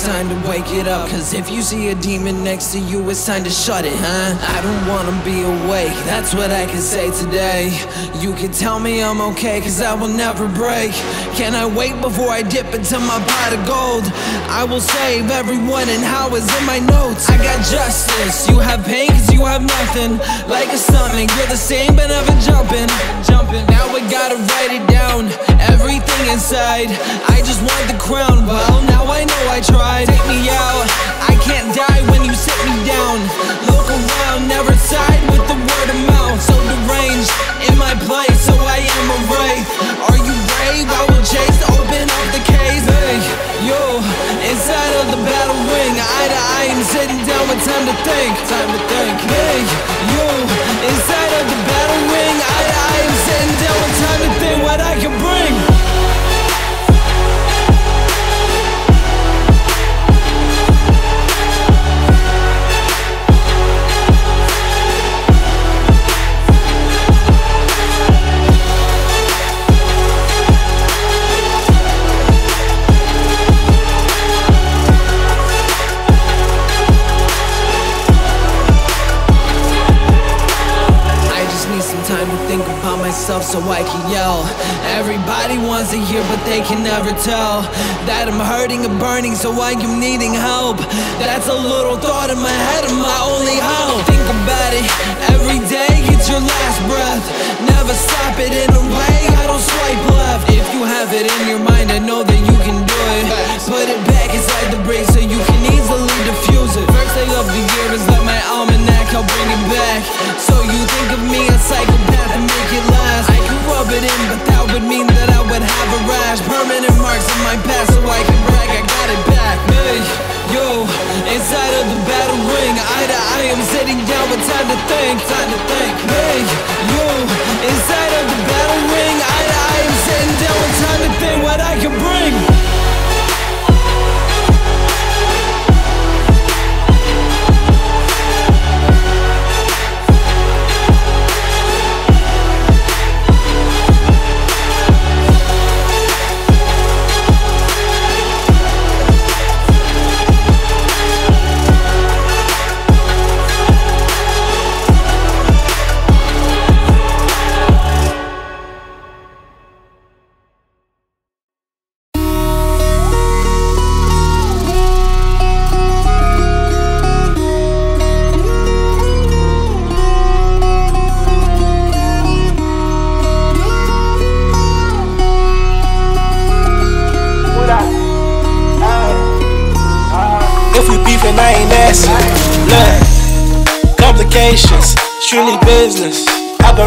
it's time to wake it up. Cause if you see a demon next to you, it's time to shut it, huh? I don't wanna be awake, that's what I can say today. You can tell me I'm okay, cause I will never break. Can I wait before I dip into my pot of gold? I will save everyone and how is in my notes. I got justice, you have pain cause you have nothing. Like a stomach, you're the same but never jumping. Jumping, now we gotta write it down. Everything inside, I just want the crown. Well, now I know I tried. Take me out, I can't die when you sit me down. Look around, never side with the word of mouth. So deranged in my place, so I am a wraith. Are you brave? I will chase, open up the case. Hey, yo, inside of the battle ring, eye to eye, I'm sitting down with time to think. Time to think. Hey, yo, inside of the battle ring, so I can yell. Everybody wants to hear, but they can never tell that I'm hurting and burning, so I am needing help. That's a little thought in my head, and my only hope. Think about it every day, your last breath. Never stop it in a way, I don't swipe left. If you have it in your mind, I know that you can do it. Put it back inside the break so you can easily diffuse it. First day of the year is like my almanac, I'll bring it back. So you think of me a psychopath and make it last. I could rub it in, but that would mean that I would have a rash. Permanent marks in my past, so I can brag I got it back. Hey, yo, inside of the battle ring, eye to I'm sitting down with time to think, time to think. Hey, yo, inside of the battle ring, eye to I'm sitting down with time to think what I can bring.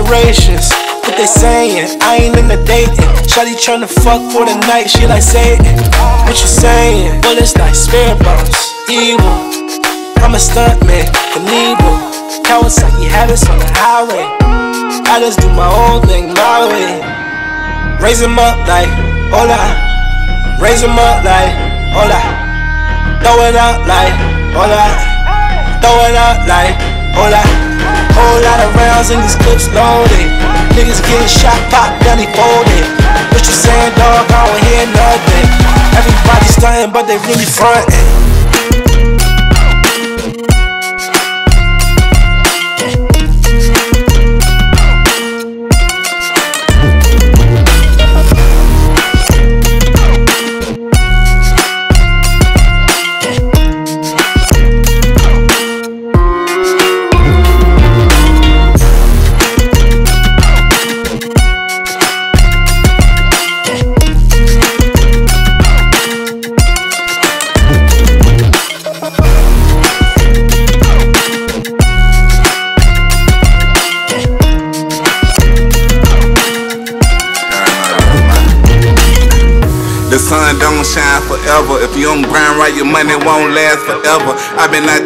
Operations. What they saying? I ain't in the dating. Shawty tryna fuck for the night, she like Satan. What you saying? Well, it's like spirit bombs, evil. I'm a stuntman, Knievel. Kawasaki habits on the highway. I just do my own thing my way. Raise 'em up like, hola. Raise 'em up like, hola. Throw it up like, hola. Throw it up like, hola. Whole lot of rounds in these clips loaded. Niggas getting shot, pop, belly folded. What you saying, dog? I don't hear nothing. Everybody stunting, but they really frontin'.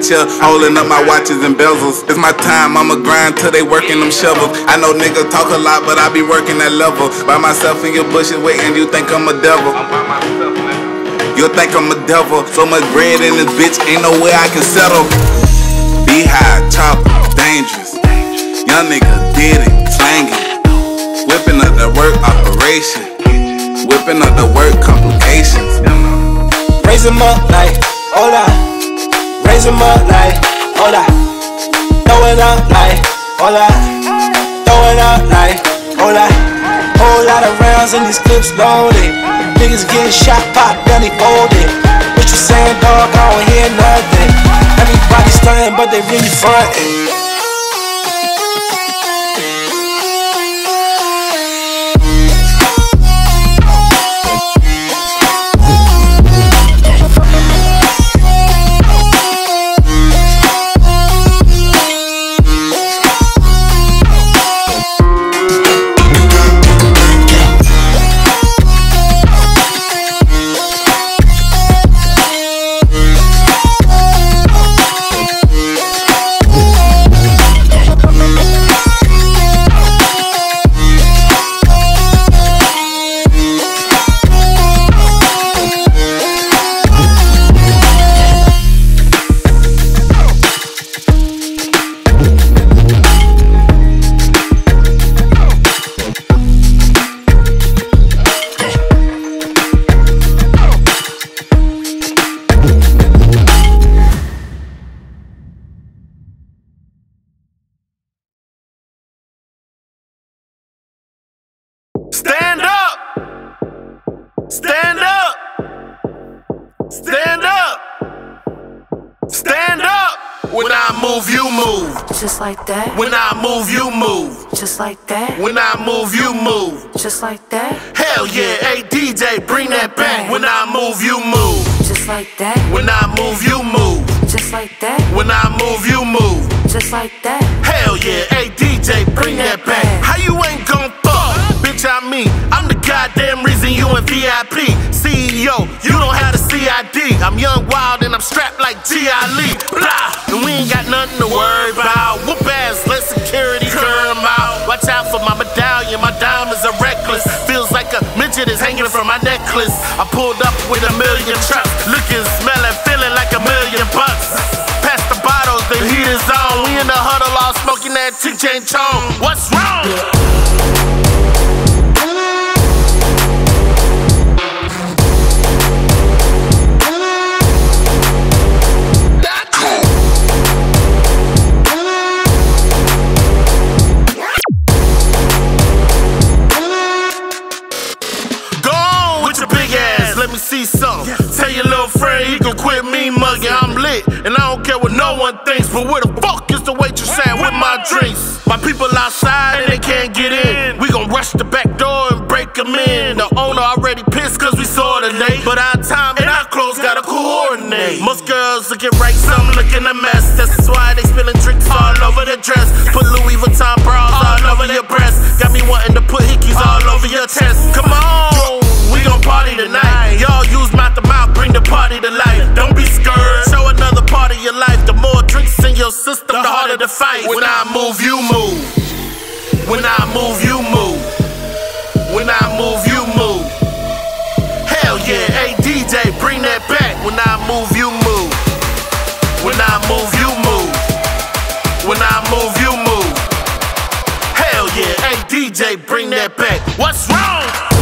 I been out here holding up my watches and bezels. It's my time, I'ma grind till they working them shovels. I know niggas talk a lot, but I be working that level. By myself in your bushes waiting, you think I'm a devil. You think I'm a devil. So much bread in this bitch, ain't no way I can settle. Be high, chopper, dangerous. Young nigga did it, slanging. Whipping up the work operation. Whipping up the work complications. Raise them up like, hold on. Raise them up like, hold on. Throw it up like, hold on. Throw it up like, hold on. Whole lot of rounds in these clips loaded. Niggas getting shot, pop, belly folded. What you saying, dog? I don't hear nothing. Everybody stunting, but they really frontin'. Just like that. When I move, you move. Just like that. When I move, you move. Just like that. Hell yeah, hey DJ, bring that back. When I move, you move. Just like that. When I move, you move. Just like that. When I move, you move. Just like that. Hell yeah, hey DJ, bring that back. How you ain't gon' fuck? Bitch, I mean, I'm the goddamn reason you in VIP. CEO, you don't have the I'm young, wild, and I'm strapped like T.I. Lee. Blah! And we ain't got nothing to worry about. Whoop ass, let security turn out. Watch out for my medallion, my diamonds are reckless. Feels like a midget is hanging from my necklace. I pulled up with a million trucks, looking, smelling, feeling like a million bucks. Pass the bottles, the heat is on. We in the huddle, all smoking that TJ Chong. What's wrong? One thinks. But where the fuck is the waitress at with my drinks? My people outside and they can't get in. We gon' rush the back door and break them in. The owner already pissed cause we saw the late. But our time and our clothes gotta coordinate. Most girls looking right, some looking a mess. That's why they spilling drinks all over the dress. Put Louis Vuitton bras all over your breast. To fight. When I move, you move. When I move, you move. When I move, you move. Hell yeah, hey DJ, bring that back. When I move, you move. When I move, you move. When I move, you move. Hell yeah, hey DJ, bring that back. What's wrong?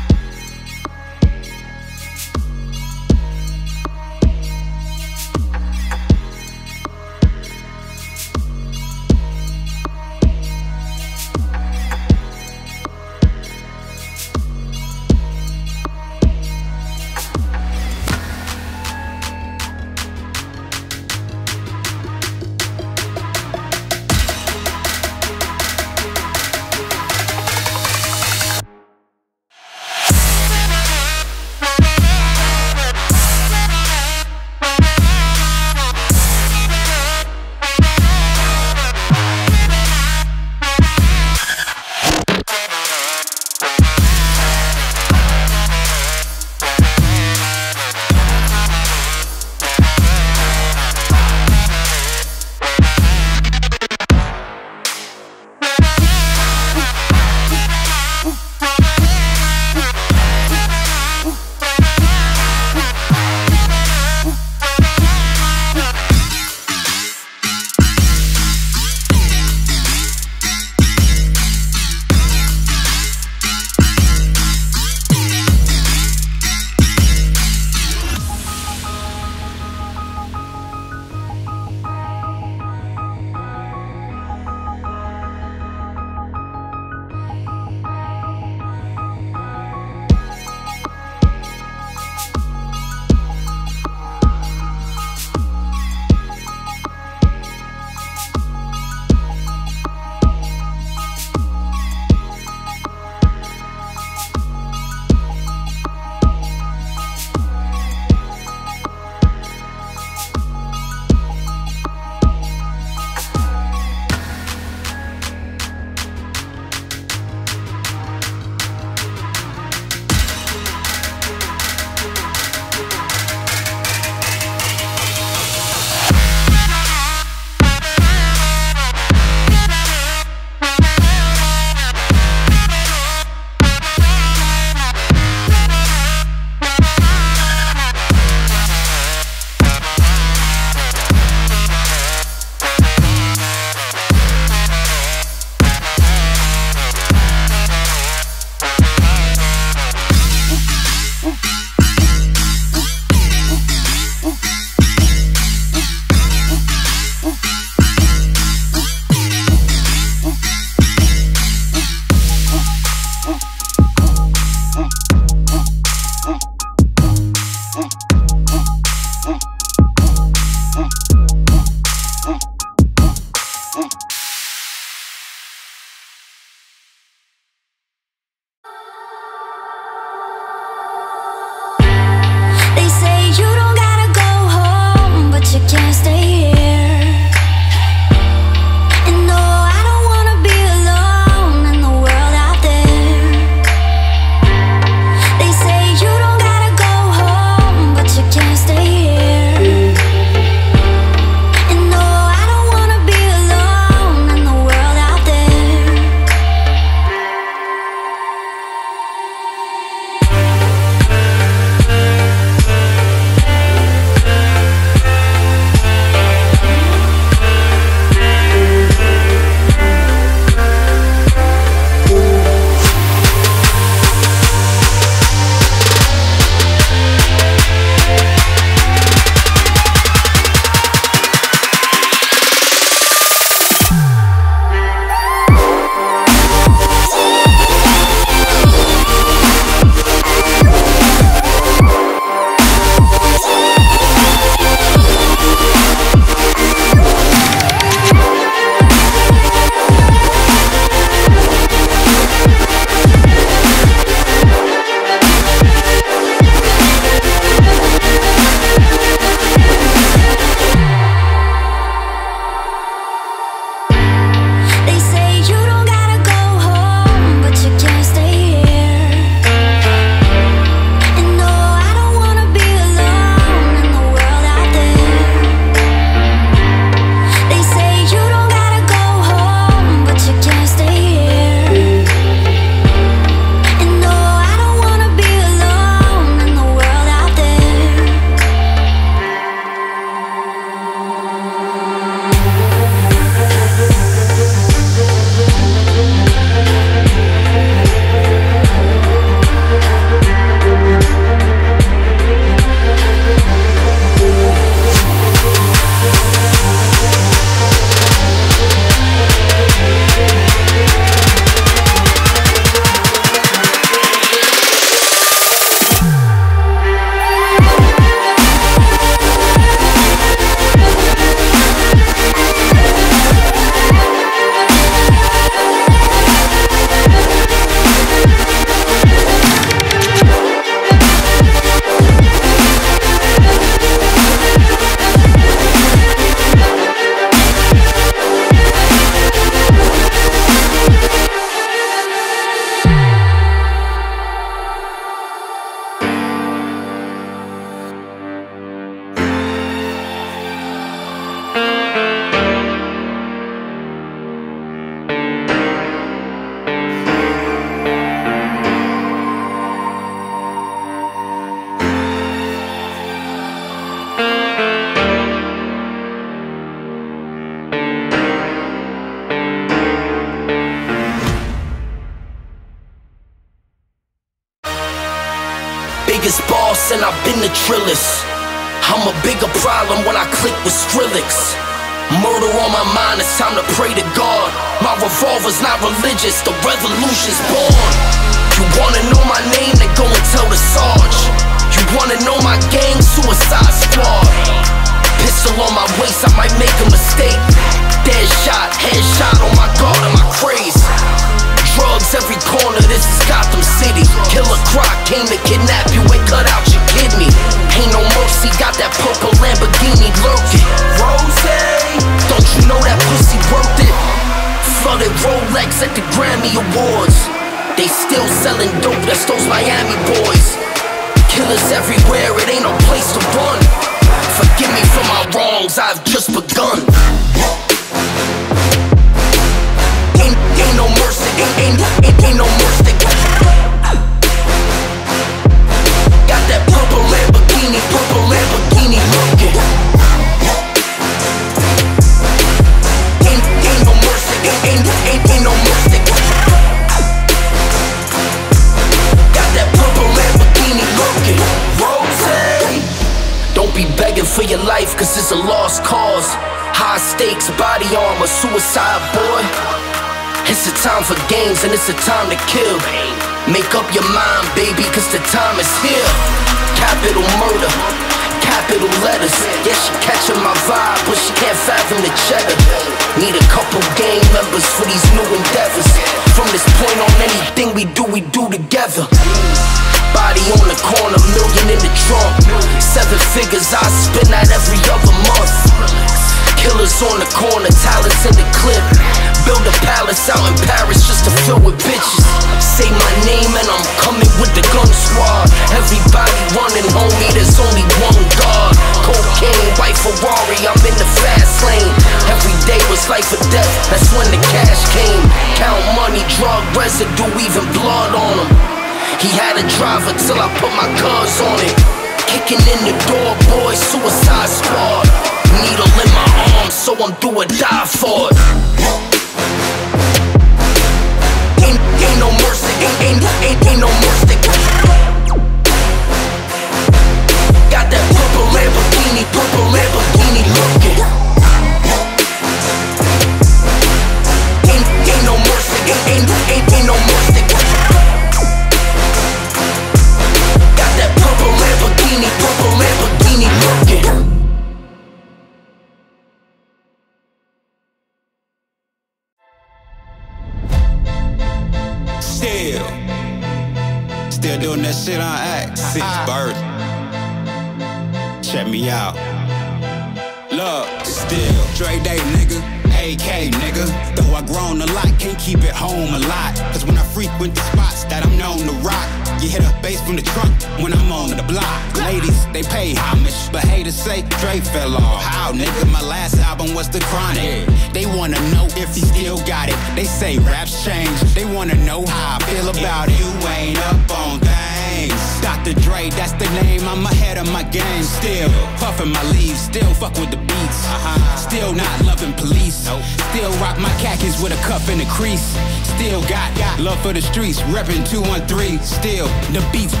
still, the beats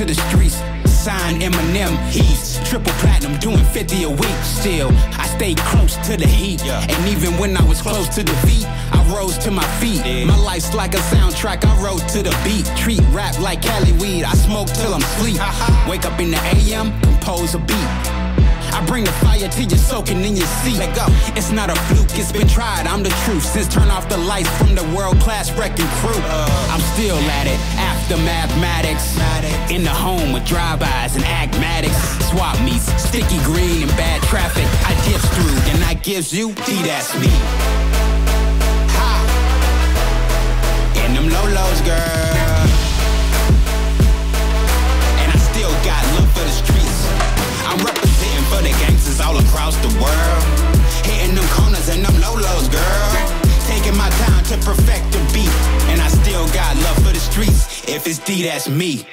to the streets. Sign Eminem He's triple platinum, doing 50 a week still. I stayed close to the heat, and even when I was close to defeat, I rose to my feet. My life's like a soundtrack, I rose to the beat. Treat rap like Cali weed, I smoke till I'm sleep. Wake up in the AM, compose a beat. I bring the fire till you're soaking in your seat. Let go. It's not a fluke, it's been tried. I'm the truth. Since turn off the lights from the world class wrecking crew, uh. I'm still at it the mathematics. In the home with drive-bys and agmatics. Swap meets, sticky green and bad traffic. I dips through, then I gives you, see that's me. Ha! In them low-lows, girl. And I still got love for the streets. I'm representing for the gangsters all across the world. Hitting them corners and them low-lows, girl. Taking my time to perfect the beat. And I still got love for the streets. If it's D, that's me.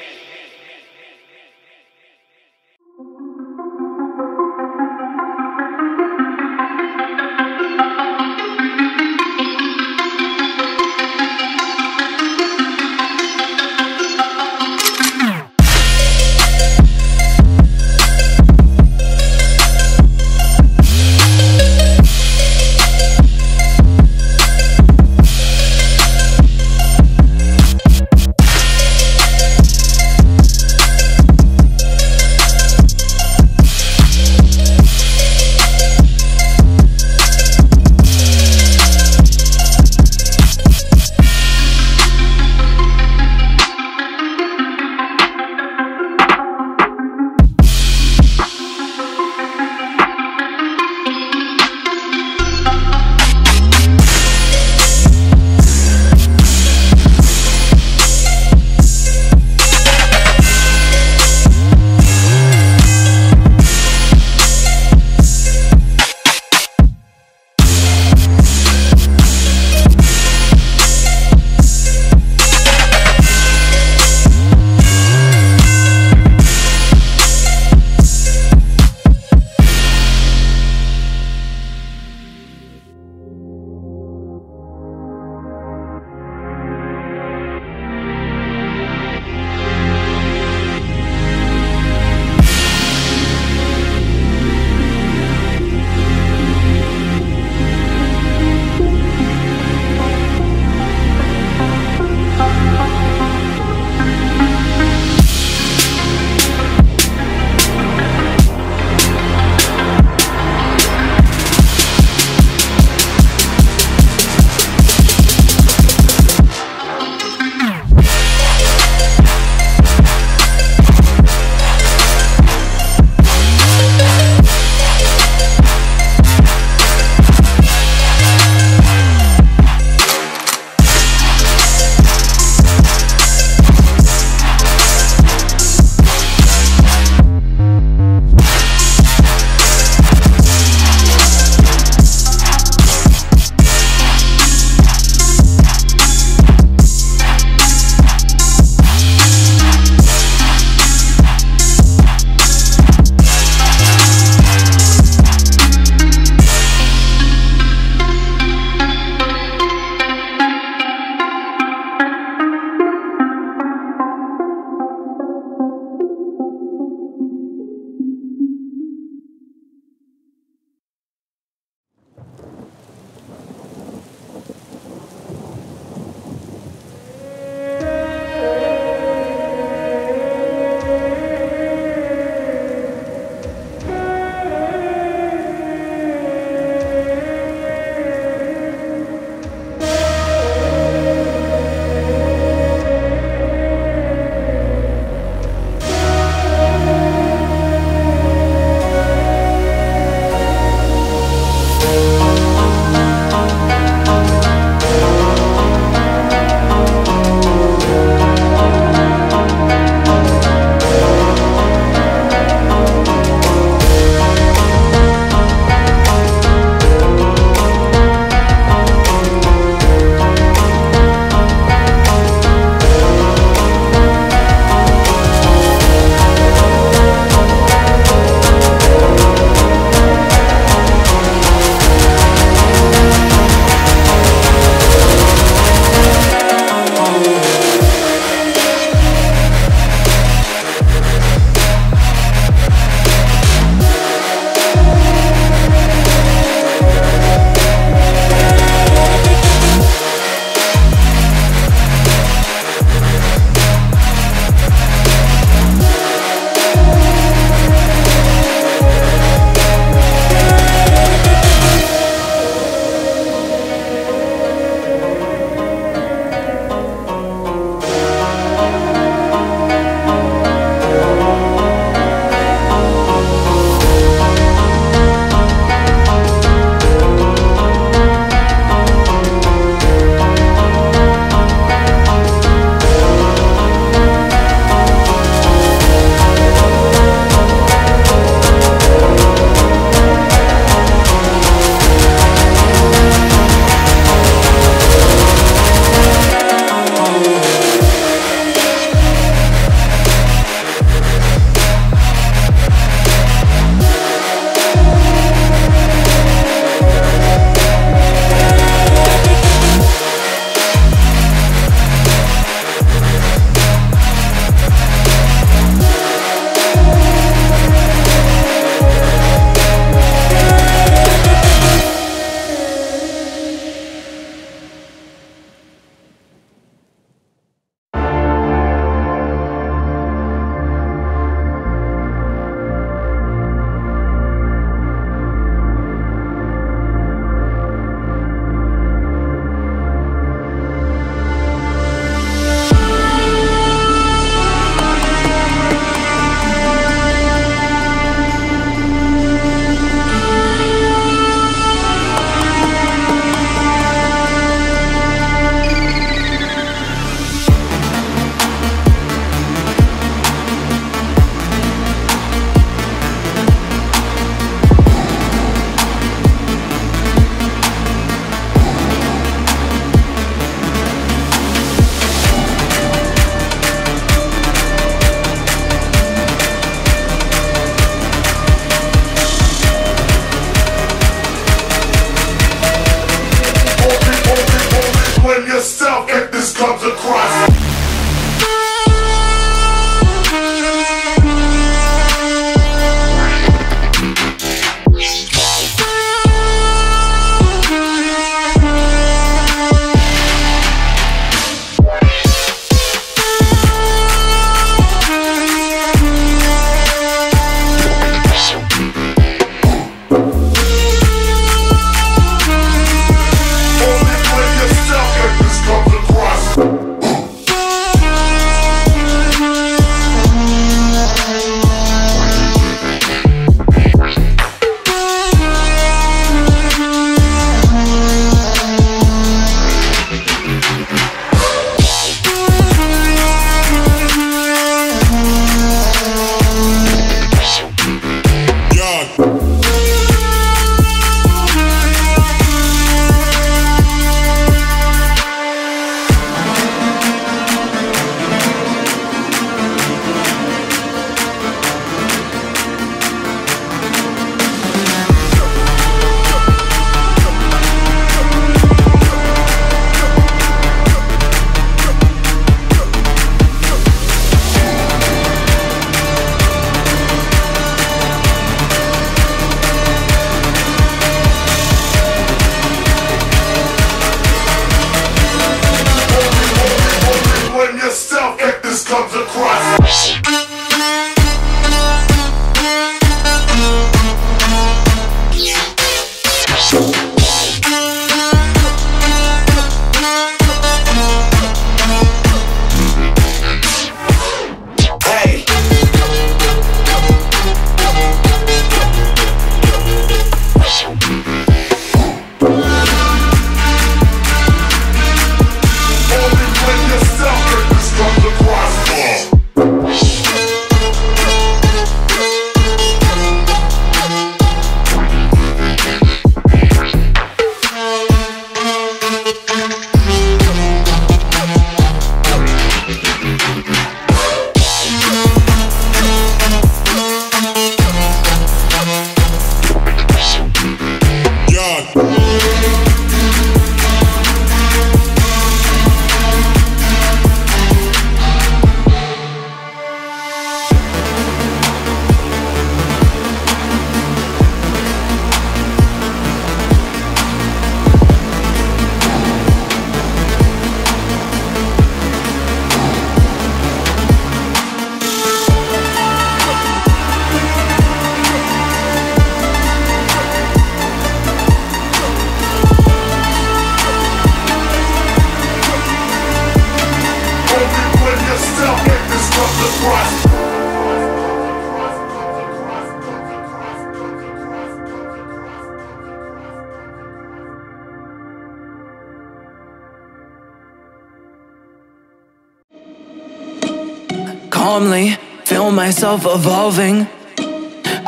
Myself evolving.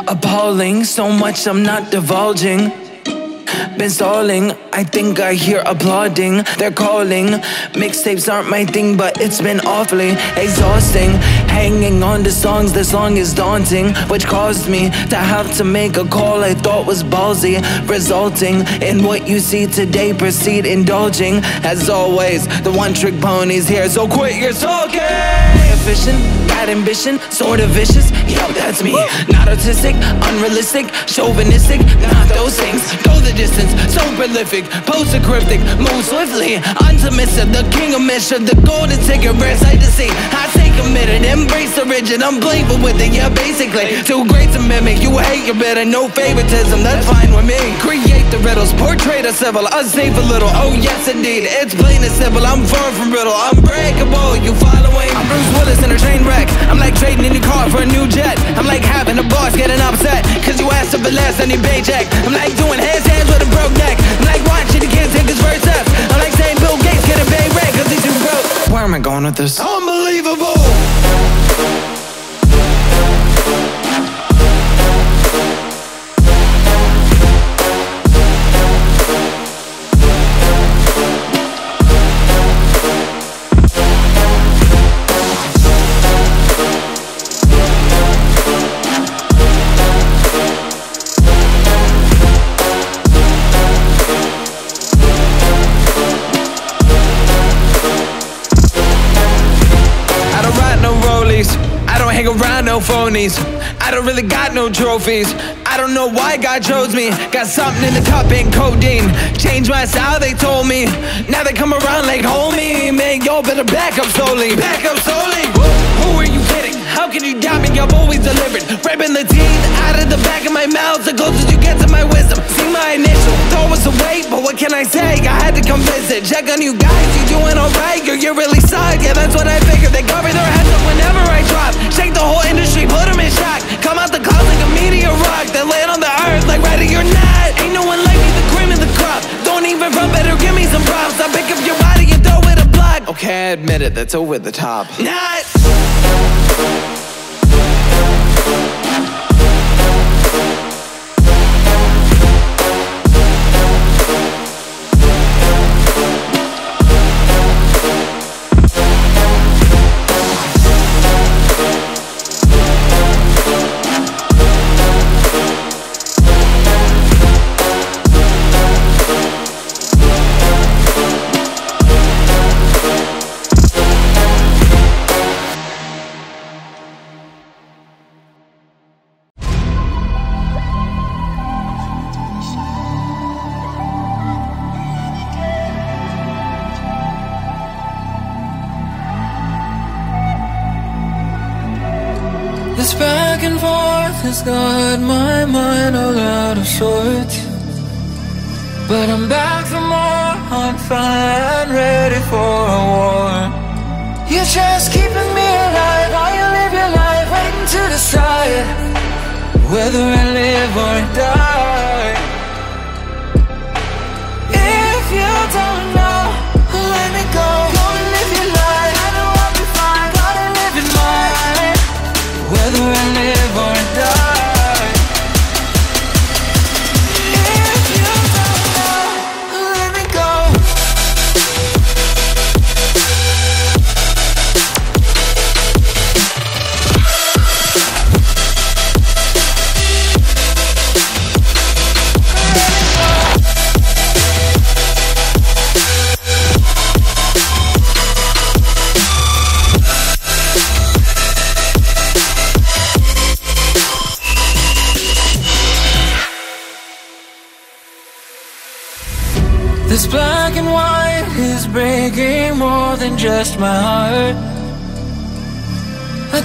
Appalling, so much I'm not divulging been stalling. I think I hear applauding. They're calling. Mixtapes aren't my thing, but it's been awfully exhausting. Hanging on to songs, this song is daunting, which caused me to have to make a call I thought was ballsy, resulting in what you see today. Proceed indulging, as always. The one trick pony's here, so quit your talking. Efficient, got ambition, sort of vicious. Yo, that's me. Not artistic, unrealistic, chauvinistic. Not those things. Go the distance so prolific, post cryptic, move swiftly, unsubmissive, the king of mission, the golden ticket, rare sight to see. Stay committed, embrace the rigid, I'm playful with it, yeah, basically. Too great to mimic, you hate your better, no favoritism, that's fine with me. Create the riddles, portray the civil, unsafe a little, oh yes indeed, it's plain and simple, I'm far from brittle, unbreakable, you following? I'm Bruce Willis in a train wreck, I'm like trading in your car for a new jet, I'm like having a boss getting upset, cause you asked for less than your paycheck, I'm like doing handstands with a broke neck. I'm like watching the kids take his first steps. I'm like saying Bill Gates get a bay rent cause he's too broke. Where am I going with this? Oh, Unbelievable! Trophies. I don't know why God chose me. Got something in the cup and codeine. Changed my style, they told me. Now they come around like homie. Man, y'all better back up slowly. Back up slowly. Who are you? How can you doubt me? I've always delivered. Ripping the teeth out of the back of my mouth. The closest you get to my wisdom. See my initial thought was a wait, but what can I say? I had to come visit. Check on you guys. You doing alright? You're, you're really suck. Yeah, that's what I figured. They cover their heads up whenever I drop. Shake the whole industry, put them in shock. Come out the clouds like a meteor rock. Then land on the earth like ready or not. Ain't no one like me, the cream of the crop. Don't even run, better give me some props. I pick up your body and throw it a block. Okay, I admit it, that's over the top. Not. Has Fine, ready for a war. You're just keeping me alive while you live your life Waiting to decide Whether I live or die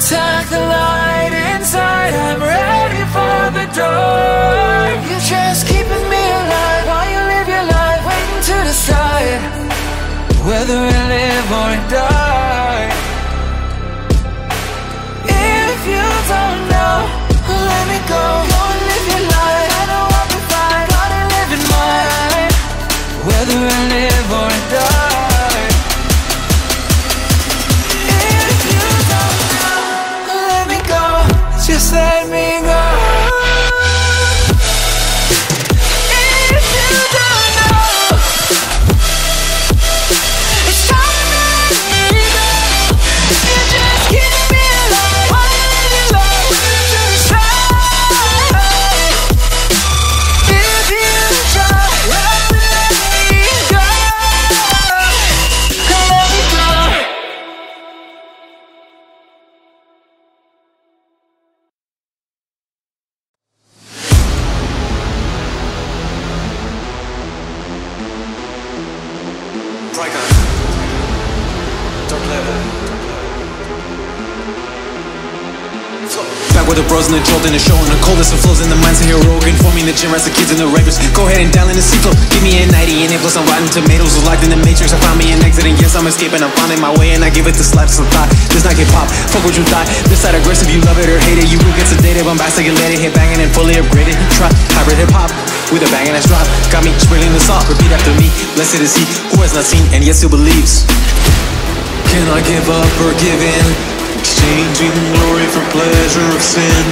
Attack the light inside, I'm ready for the door. You're just keeping me alive while you live your life Waiting to decide whether I live or die and dial in the CFLOW Give me a 90 and it plus I'm rotten tomatoes locked in the matrix I found me an exit and yes I'm escaping. I'm finding my way and I give it the slaps of thought Does not get pop, fuck what you thought. This side aggressive, you love it or hate it. You will get sedated, let it hit. Banging and fully upgraded. Try hybrid hip hop with a bang and ass drop. Got me sprinkling the salt, repeat after me. Blessed is he who has not seen and yet still believes. Can I give up or give in? Exchanging glory for pleasure of sin.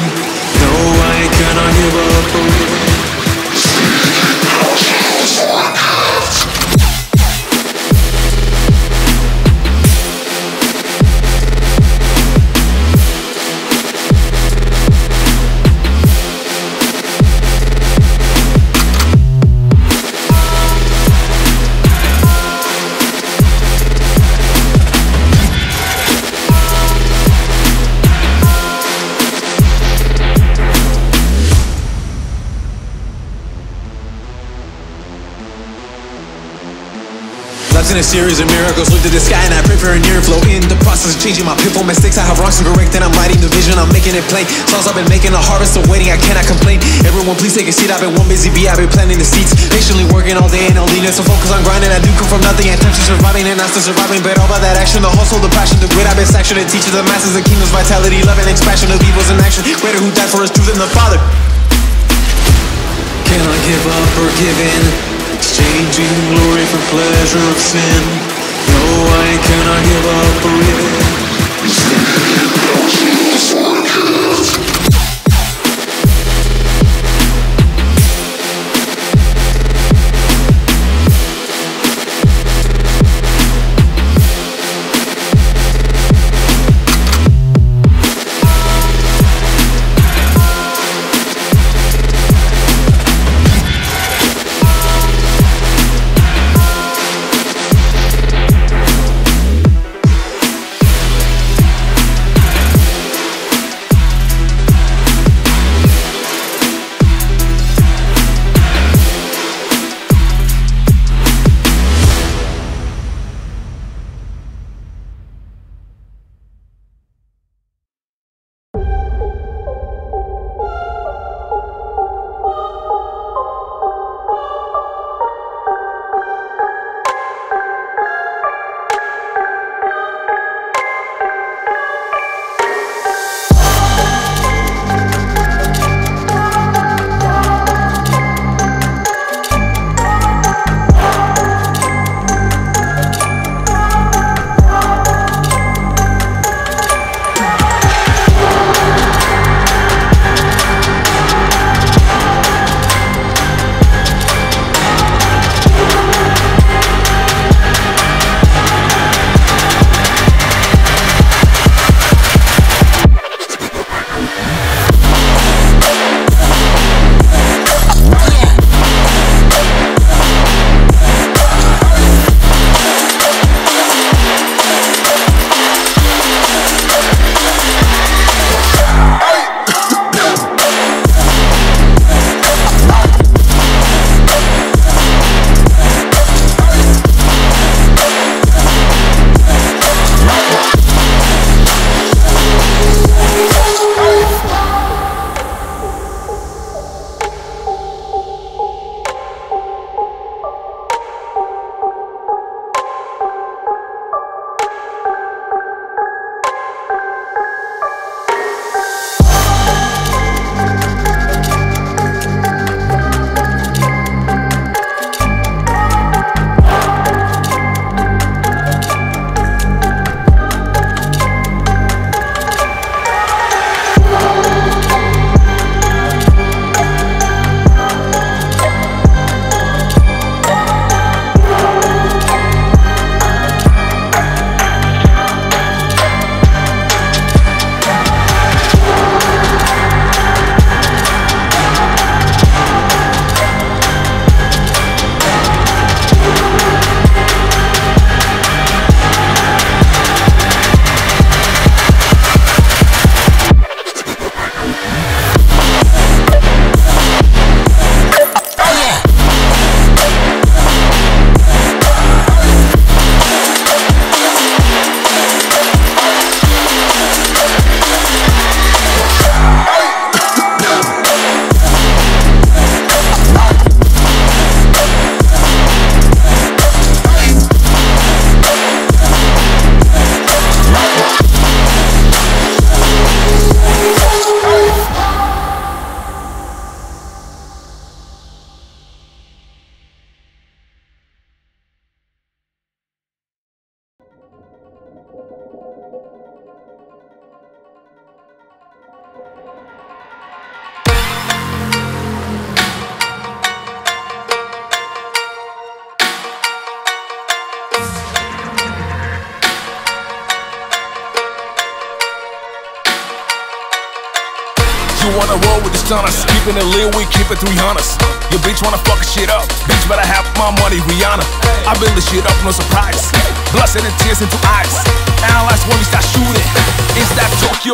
No, I cannot give up or in Oh, series of miracles. Looked at the sky and I pray for a near flow. In the process of changing my pitfall mistakes, I have wrongs to correct. and I'm writing the vision, I'm making it plain. Songs I've been making a harvest of waiting, I cannot complain. Everyone, please take a seat. I've been one busy bee, I've been planting the seeds. Patiently working all day and all lean. So focus on grinding. I do come from nothing, intention surviving and not still surviving. But all by that action, the hustle, the passion, the grit. I've been section and teaching the masses the kingdom's vitality, love and expansion of evils in action. Greater who died for us, truth than the Father. Can I give up or give in? Exchanging glory for pleasure of sin. No, I cannot give up or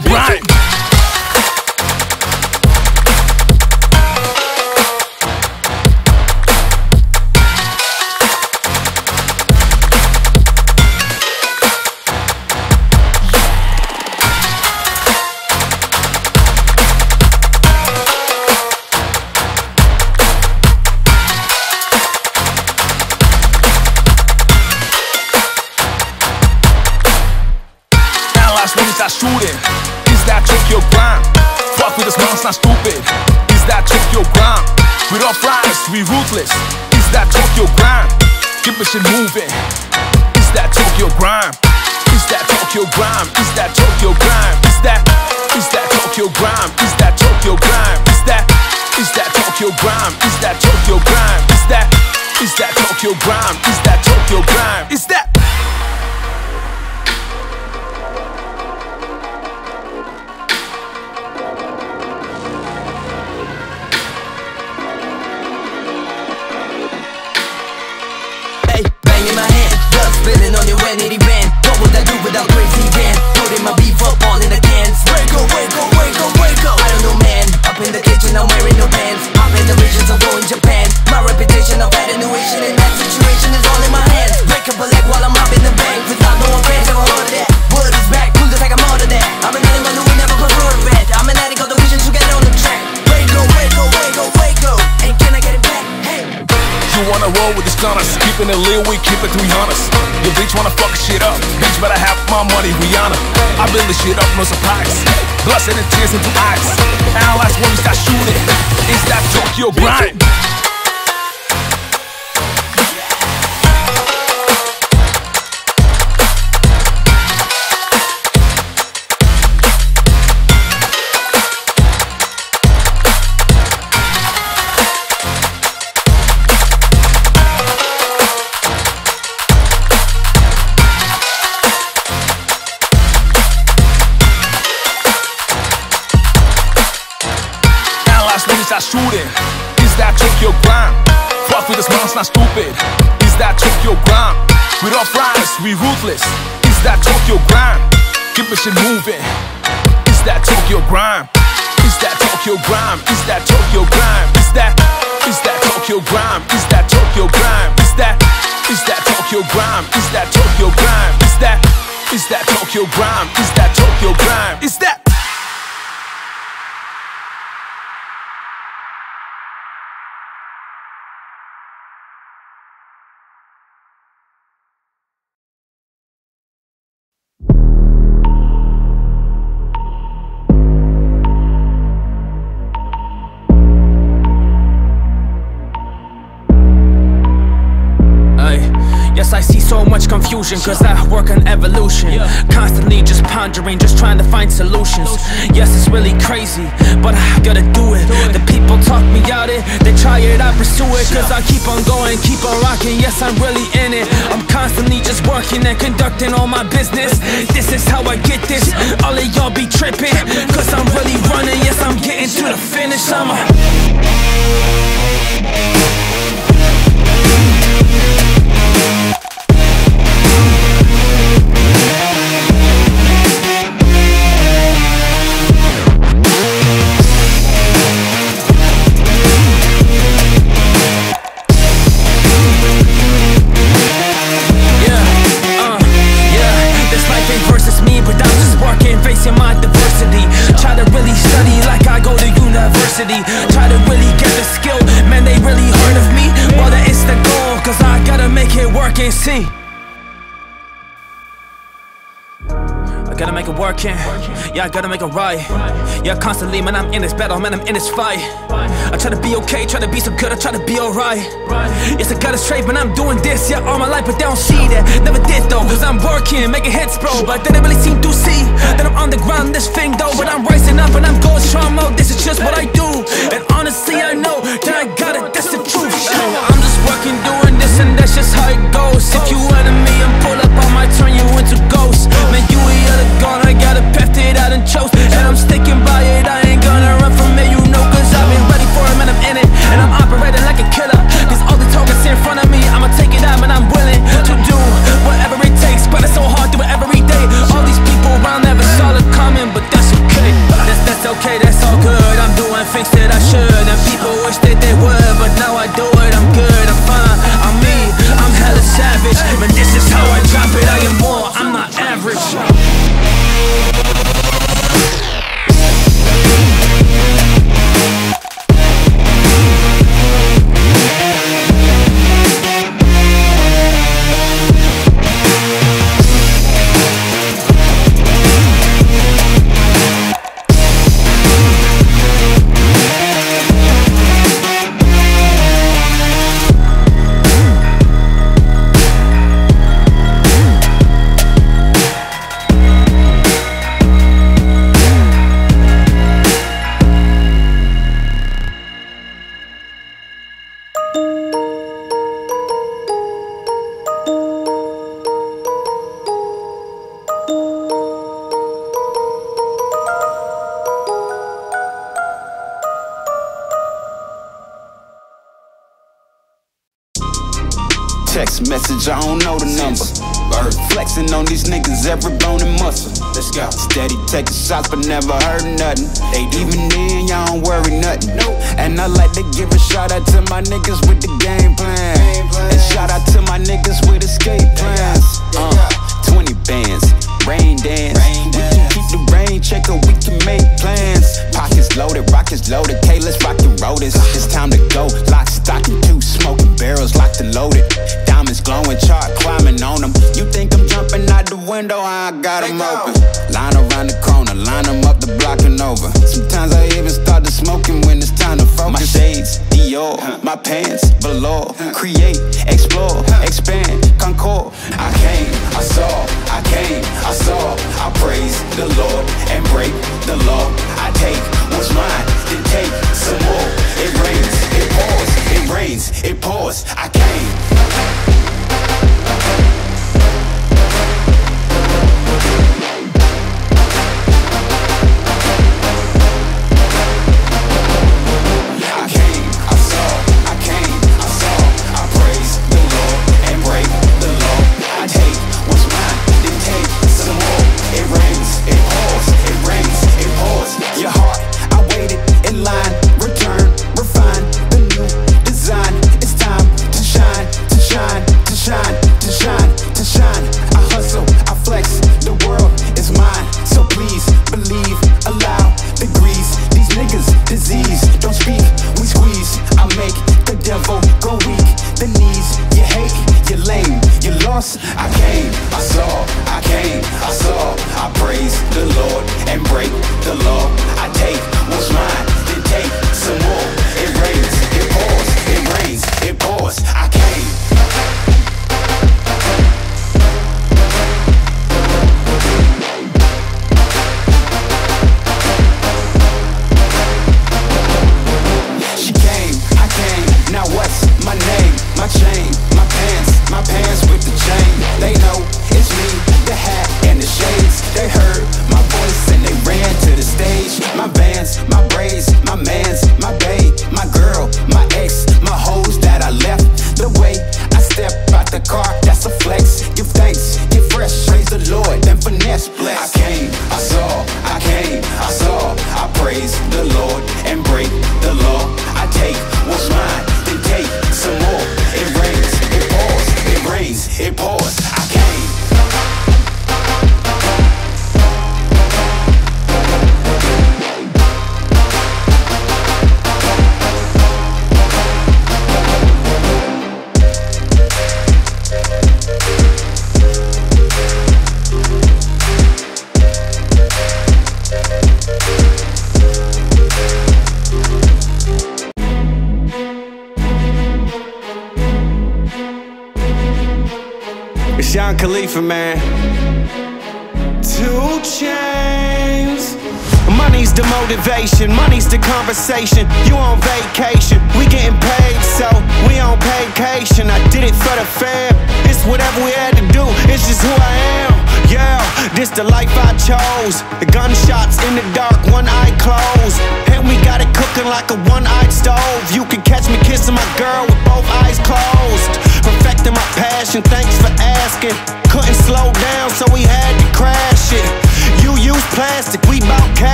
grime. Analyze start shooting. With us, it's not stupid. Is that Tokyo grime? We don't riders, we ruthless. Is that Tokyo grime? Keep the shit moving. Is that Tokyo grime? Is that Tokyo grime? Is that Tokyo grime? Is that is that Tokyo grime? Is that Tokyo grime? Is that is that Tokyo grime? Is that Tokyo grime? Is that is that Tokyo grime? Is that Tokyo grime? Is that your 180 band. What would I do without crazy Dan? Putting my beef up all in the cans. Wake up, wake up, wake up, wake up. I don't know, man. Up in the kitchen, I'm wearing no pants. I'm in the visions of going Japan. My reputation of attenuation in that situation is all in my hands. Break up a leg while I'm up in the bank. Without no offense, never heard of that. Word is back, cool just like I'm out of that. I'm an animal who never prefer red. I'm an addict of the vision to get on the track. Wake up, wake up, wake up, wake up. You wanna roll with the stunners, keeping it real, we keep it 300s. Your bitch wanna fuck shit up, bitch better have my money, Rihanna. I build this shit up, no surprise. Blood, sweat, and tears into eyes. Analyze when we start shooting. Is that Tokyo grime? Shooting. Is that Tokyo grime? Fuck with us, man, not stupid. Is that Tokyo grime? We don't riders, we ruthless. Is that Tokyo grime? Keep the shit moving. Is that Tokyo grime? Is that Tokyo grime? Is that Tokyo grime? Is that is that Tokyo grime? Is that Tokyo grime? Is that is that Tokyo grime? Is that Tokyo grime? Is that is that Tokyo grime? Is that Tokyo grime? Is that so much confusion Cause I work on evolution. Constantly just pondering, just trying to find solutions. Yes, it's really crazy, but I gotta do it. The people talk me out it, they try it, I pursue it. Cause I keep on going, keep on rocking Yes, I'm really in it. I'm constantly just working and conducting all my business. This is how I get this, all of y'all Yeah, I gotta make it right. Yeah, constantly, man, I'm in this battle, man, I'm in this fight. I try to be okay, try to be so good, I try to be alright. Yes, I got it straight, man, I'm doing this, yeah, all my life, but they don't see that. Never did though, cause I'm working, making hits, bro. But they don't really seem to see that I'm on the ground, this thing though. But I'm rising up and I'm going strong, oh, this is just what I do. And honestly, I know that I got it, that's the truth. So I'm just working, doing this, and that's just how it goes. If you enemy and pull up, I might turn you into ghosts. Man, you ain't other the path that I done chose And I'm sticking by it, I ain't gonna run from it, you know Cause I've been ready for it, man, I'm in it. And I'm operating like a killer. Cause all the talk is in front of me I'ma take it out, man, I'm willing to do whatever it takes. But it's so hard, do it every day. All these people around never saw it coming But that's okay, that's, that's okay, that's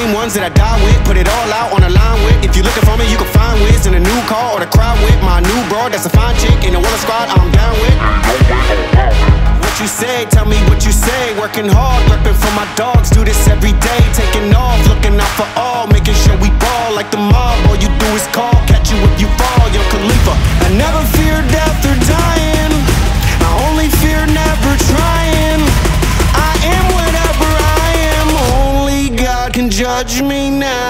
same ones that I die with. Put it all out on a line with. If you're looking for me, you can find Wiz in a new car or the crowd with. My new broad, that's a fine chick. In the one squad, I'm down with. What you say, tell me what you say. Working hard, repping for my dogs. Do this every day. Taking off, looking out for all. Making sure we ball like the mob. Judge me now.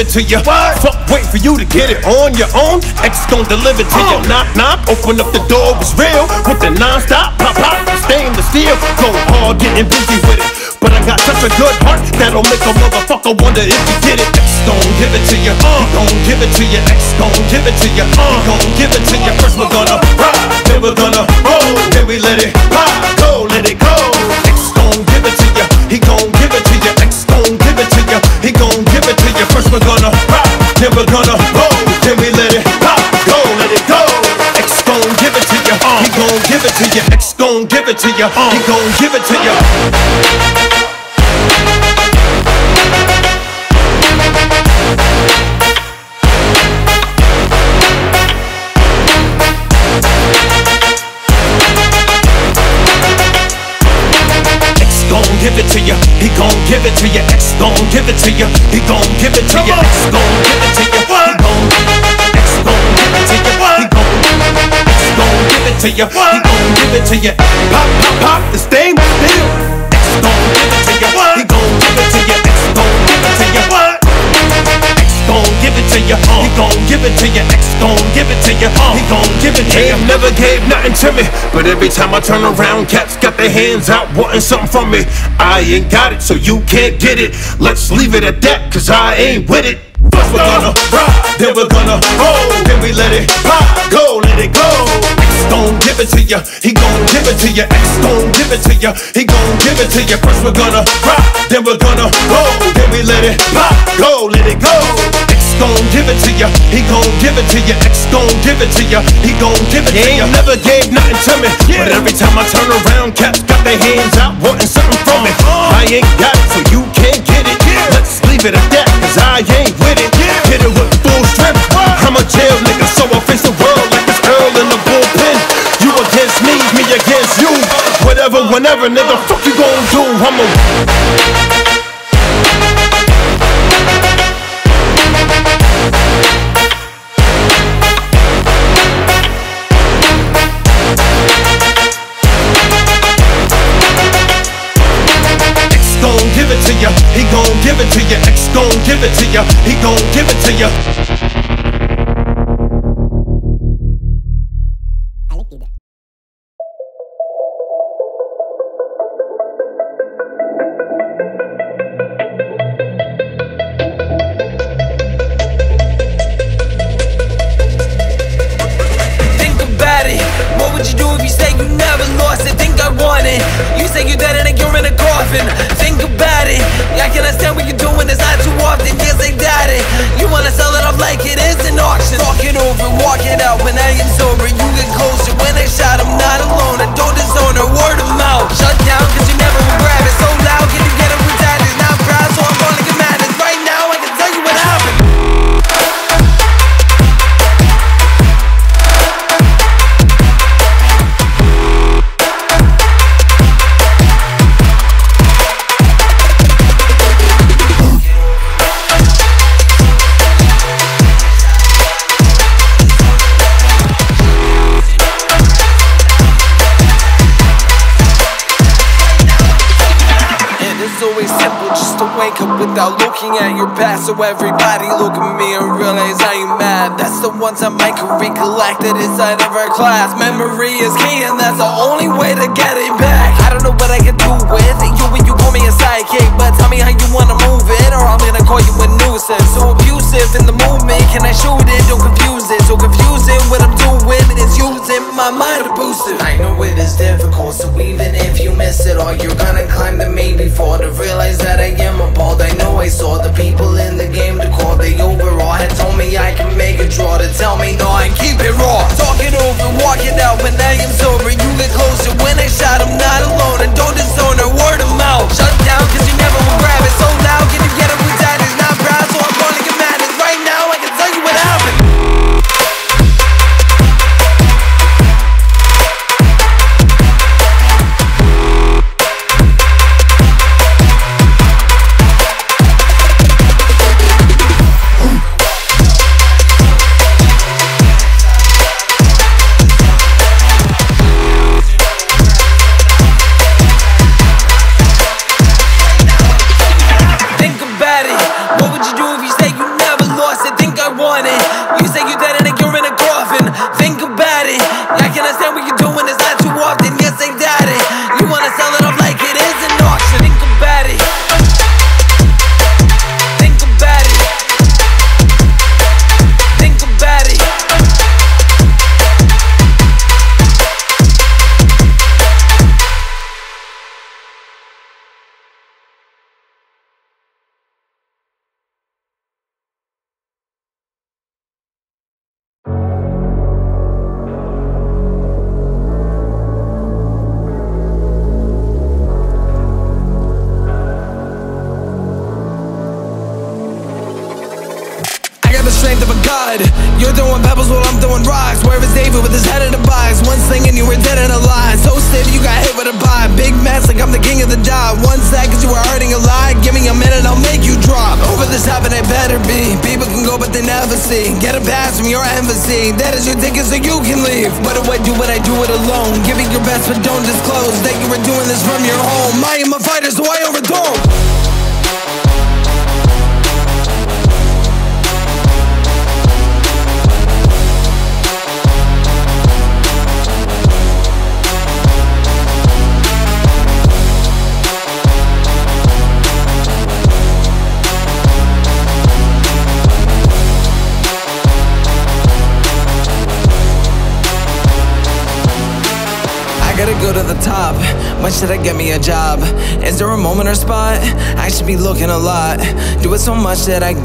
Give it to you. What? Fuck, wait for you to get it on your own. X gon' deliver to you. Knock, knock, open up the door, was real. With the non-stop, pop, pop, stainless steel. Go hard, getting busy with it. But I got such a good heart that'll make a motherfucker wonder if you get it. X gon' give it to you. Uh, gon' give it to you. X gon' give it to you. Uh, gon' give it to you. First we're gonna ride, then we're gonna roll, then we let it pop, go, let it go. We're gonna rock, then we're gonna roll, then we let it pop, go, let it go. X gon' give it to you. He gon' give it to you. X gon' give it to you. He gon' give it to you. Give it to you. He gon' give it to you. X gon' give it to you. He gon' give it to you. X gon' give it to you. He gon' X gon' give it to you. He gon' X gon' give it to you. He gon' give it to you. Pop, pop, pop. The stain still. X gon' give it to you. To you. He gon' give it to you. X gon' give it to you. He gon' give it to you. Ain't never gave nothing to me, but every time I turn around, cats got their hands out wanting something from me. I ain't got it, so you can't get it. Let's leave it at that, cause I ain't with it. First we're gonna ride, then we're gonna roll, then we let it pop, go, let it go. X gon' give it to you, he gon' give it to you. X gon' give it to you, he gon' give it to you. First we're gonna ride, then we're gonna roll, then we let it pop, go, let it go. X gon' give it to you, he gon' give it to you. X gon' give it to you, he gon' give it to you. Never gave nothing to me, but every time I turn around, cats got their hands out wanting something from me. Uh-huh. I ain't got it, so you can't get it. Let's leave it at that, cause I ain't with it. Hit it with full strength. I'm a jail nigga, so I face the world like it's Earl in the bullpen. You against me, me against you. Whatever, whenever, nigga, fuck you gon' do? I'm a. give it to you. X gon' give it to you. He gon' give it to you. Coffin. Think about it. I can understand what you're doing. It's not too often. Yes, they died it. You wanna sell it off like it is an auction. Talk it over, walk it out. When I am sober, you get closer. When I shot, I'm not alone. I don't disown her. Word of mouth. Shut down, cause you never will grab it. So loud, wake up without looking at your past. So everybody look at me and realize I ain't mad. That's the one time I can recollect it inside of our class. Memory is key, and that's the only way to get it back. I what I can do with it. You when you call me a sidekick, but tell me how you wanna move it, or I'm gonna call you a nuisance. So abusive in the movement, can I shoot it? Don't confuse it. So confusing what I'm doing is using my mind to boost it. I know it is difficult, so even if you miss it all, you're gonna climb the me before to realize that I am appalled. I know I saw the people in the game to call. They overall had told me I can make a draw to tell me no and keep it raw. Talk it over, walk it out when I am sober. You get closer when I shot. I'm not alone and don't disown her. Word of mouth. Shut down, cause you never will grab it. So loud,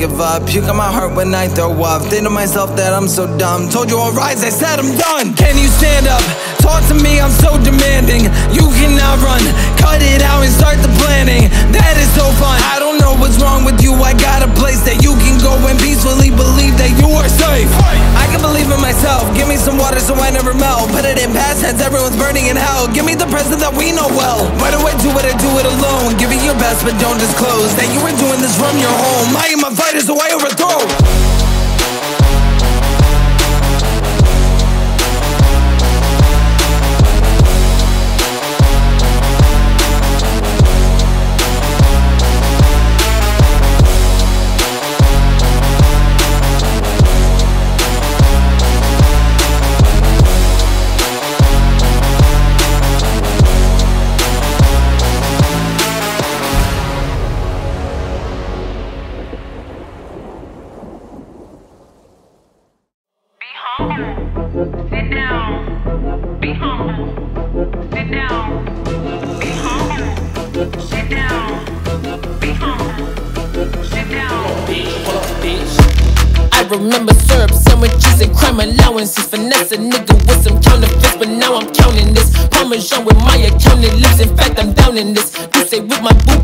give up. You got my heart when I throw up. Think to myself that I'm so dumb. Told you I'll rise, I said I'm done. Can you stand up? Talk to me, I'm so demanding. You cannot run. Cut it out and start the planning. That is so fun. I don't know what's wrong with you. I got a place that you can go and peacefully believe that myself Give me some water so I never melt. Put it in past tense, everyone's burning in hell. Give me the present that we know well. Why do I do it? I do it alone? Give it your best but don't disclose That you were doing this from your home. I am a fighter so I overthrow. showing with my accountant lips. In fact, I'm down in this. You say with my boo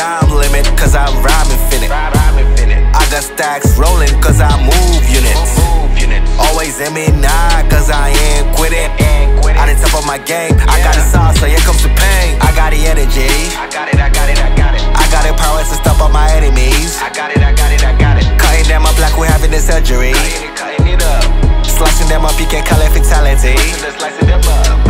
time limit, cause I'm rhyming finit. I got stacks rolling, cause I move units. Always in me nine, cause I ain't quitting. I done top of my game, I got a sauce, so here comes the pain. I got the energy. I got it, I got it, I got it. I got the power to stop all my enemies. I got it, I got it, I got it. Cutting them up like we're having a surgery. Cutting it, cutting it up. Slicing them up, you can't call it fatality. Slicing them up.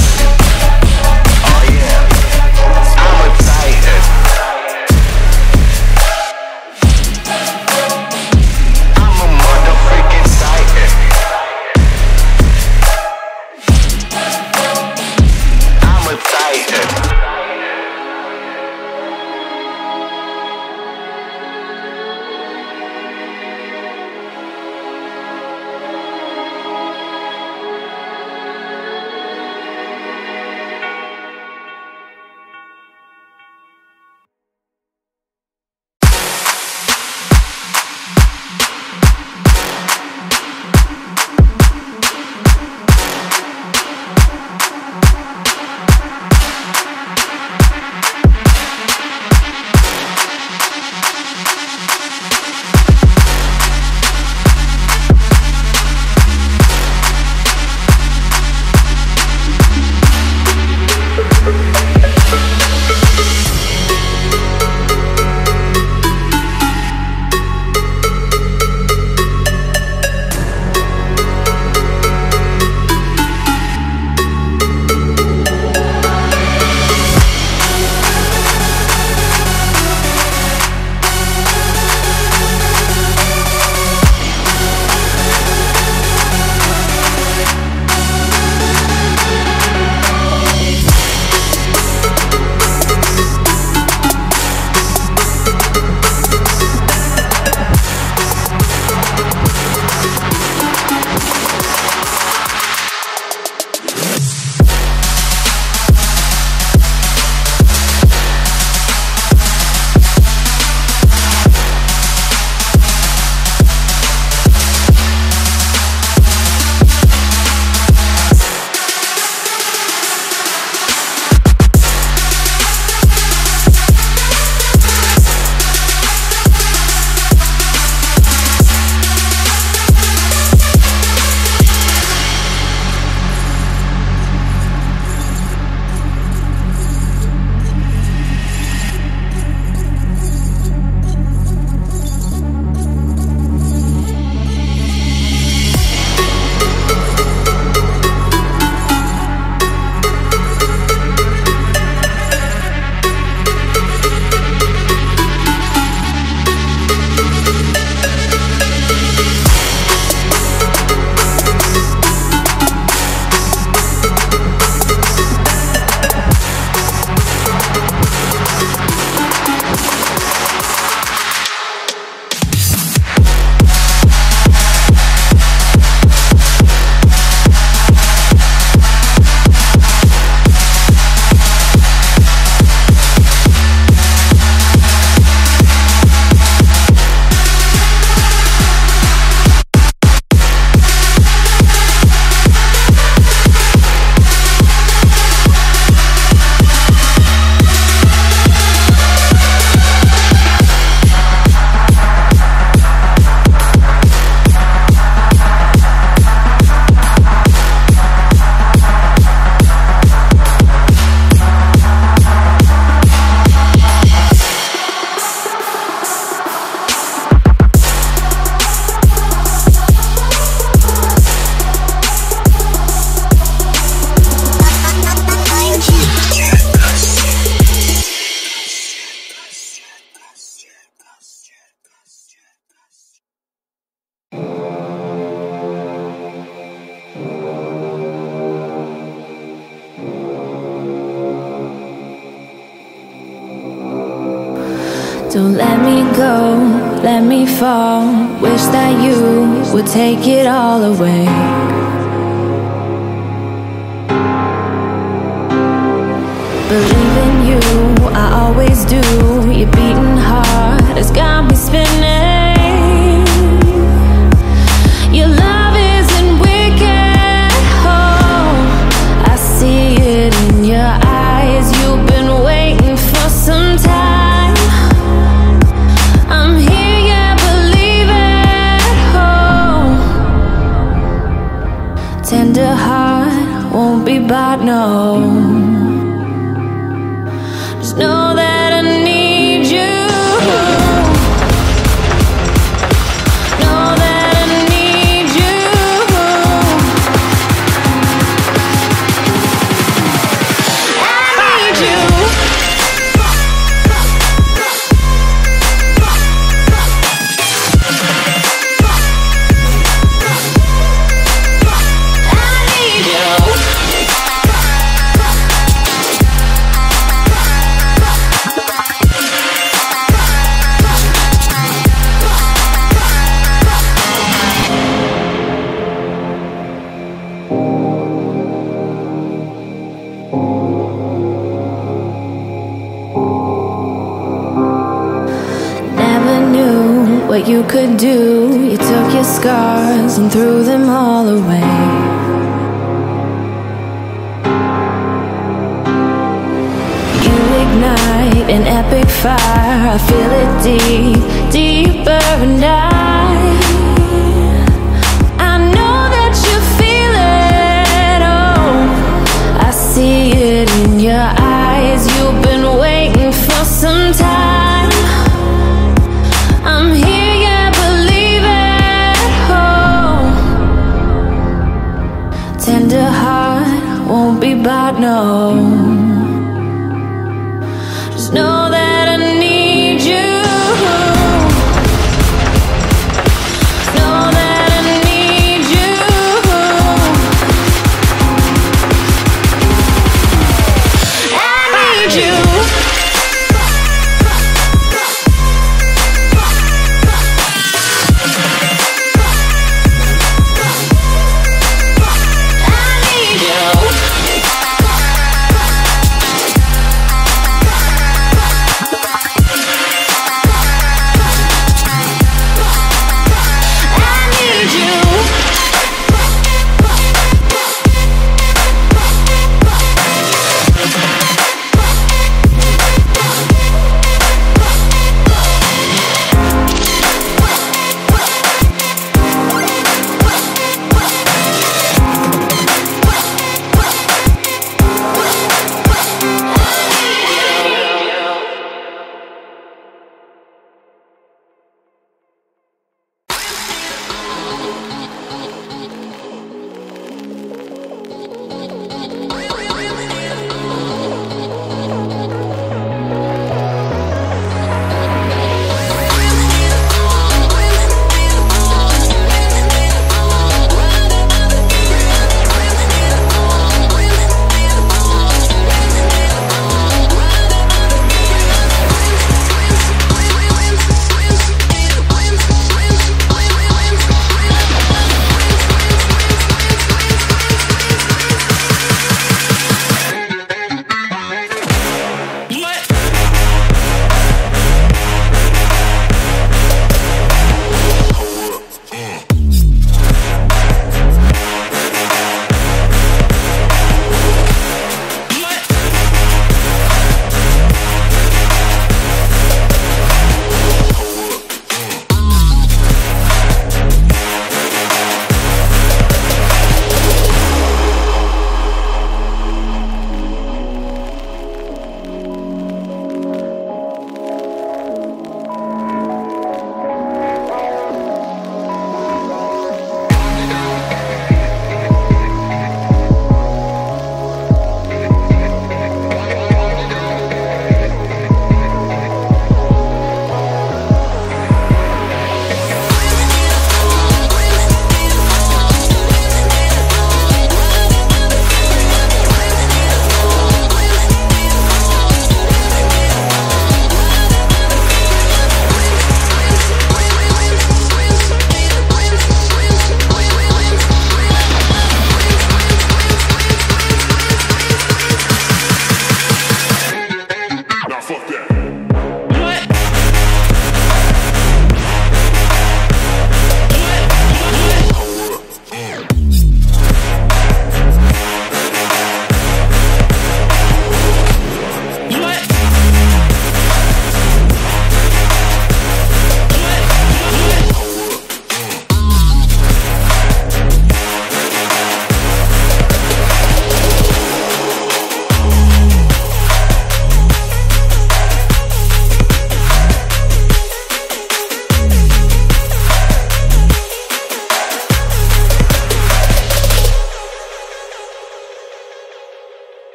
take it all away.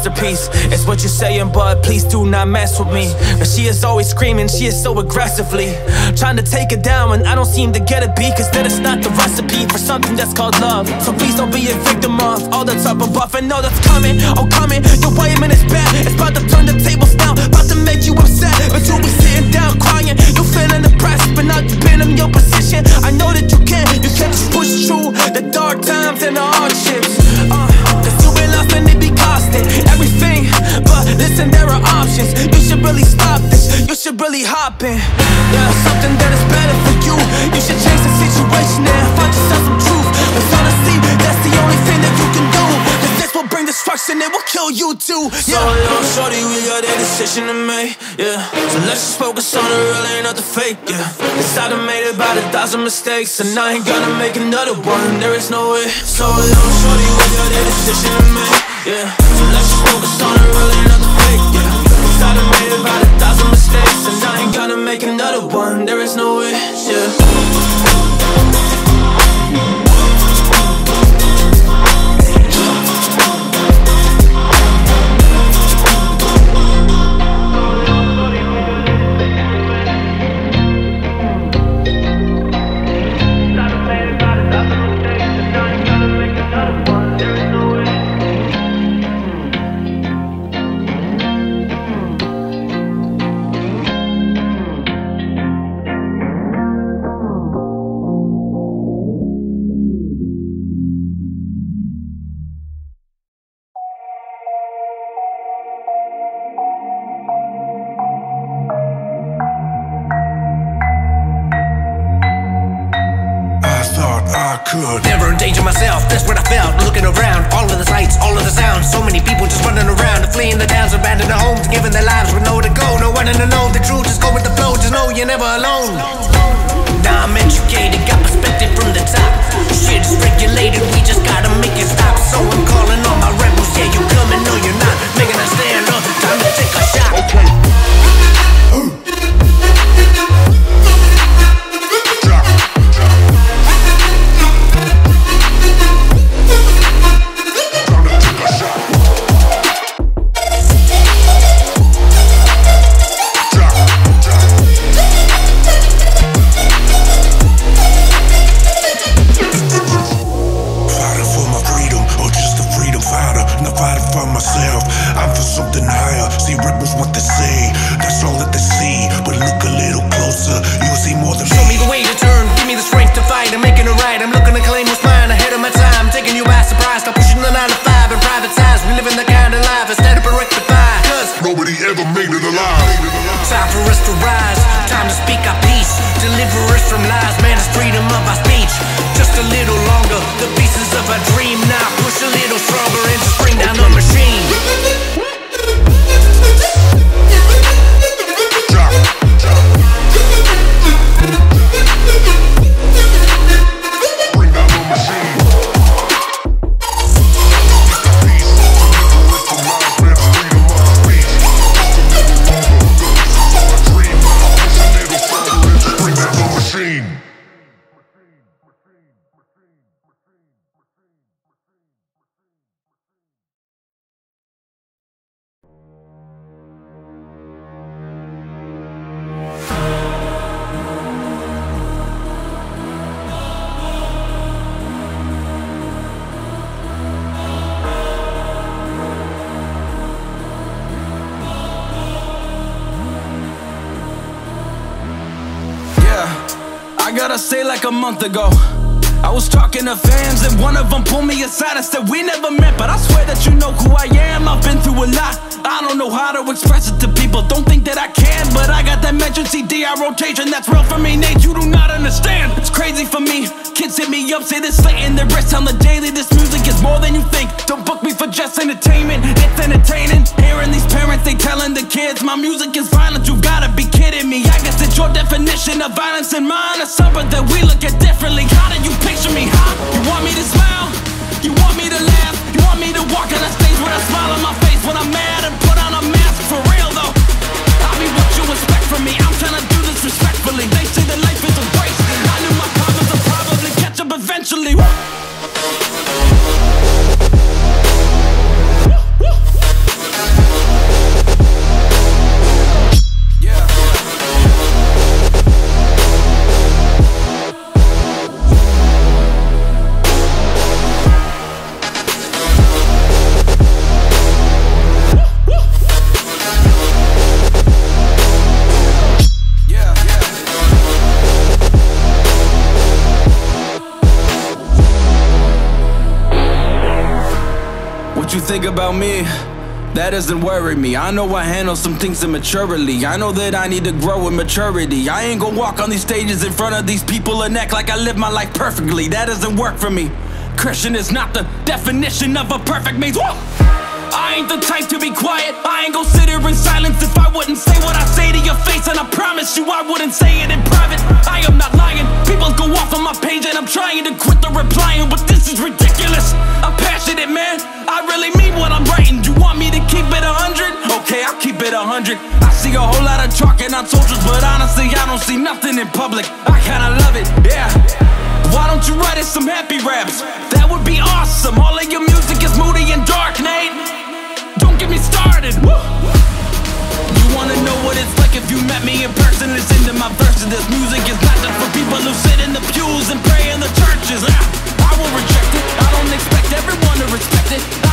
Masterpiece. It's what you're saying, but please do not mess with me. But she is always screaming, she is so aggressively trying to take it down, and I don't seem to get a beat. Cause that is not the recipe for something that's called love. So please don't be a victim of all the type of buff. I know that's coming, oh, coming. Your way, man, it's bad. It's about to turn the tables now, about to make you upset. But you'll be sitting down crying, You're feeling depressed, but now you've been in your position. I know that you can, you can just push through the dark times and the hardships. Uh, lost and it be costing everything. But listen, there are options. You should really stop this. You should really hop in. Yeah, something that is better for you. You should change the situation and find yourself some truth. Cause honestly, that's the only thing that you can do. Will it will kill you too. Yeah. So, little shorty, we got a decision to make. Yeah. So let's just focus on the real and not the fake. Yeah. Cause I done made about a thousand mistakes. And I ain't gonna make another one. There is no way. So, little shorty, we got a decision to make. Yeah. So let's just focus on the real and not the fake. Yeah. Cause I done made about a thousand mistakes. And I ain't gonna make another one. There is no way. Yeah. some things immaturely. I know that I need to grow in maturity. I ain't gonna walk on these stages in front of these people and act like I live my life perfectly. That doesn't work for me. Christian is not the definition of a perfect means. Whoa! I ain't the type to be quiet. I ain't gonna sit here in silence if I wouldn't say what I say to your face. And I promise you, I wouldn't say it in private. I am not lying. People go off on my page, and I'm trying to quit the replying, but this is ridiculous. I'm passionate, man. I really mean what I'm writing. You want me to keep it on? okay, I'll keep it a hundred. I see a whole lot of chalk and not soldiers, but honestly, I don't see nothing in public. I kinda love it, yeah. Why don't you write us some happy raps? That would be awesome. All of your music is moody and dark, Nate. Don't get me started. Woo. You wanna know what it's like if you met me in person? Listen to my verses. This music is not just for people who sit in the pews and pray in the churches. I will reject it. I don't expect everyone to respect it.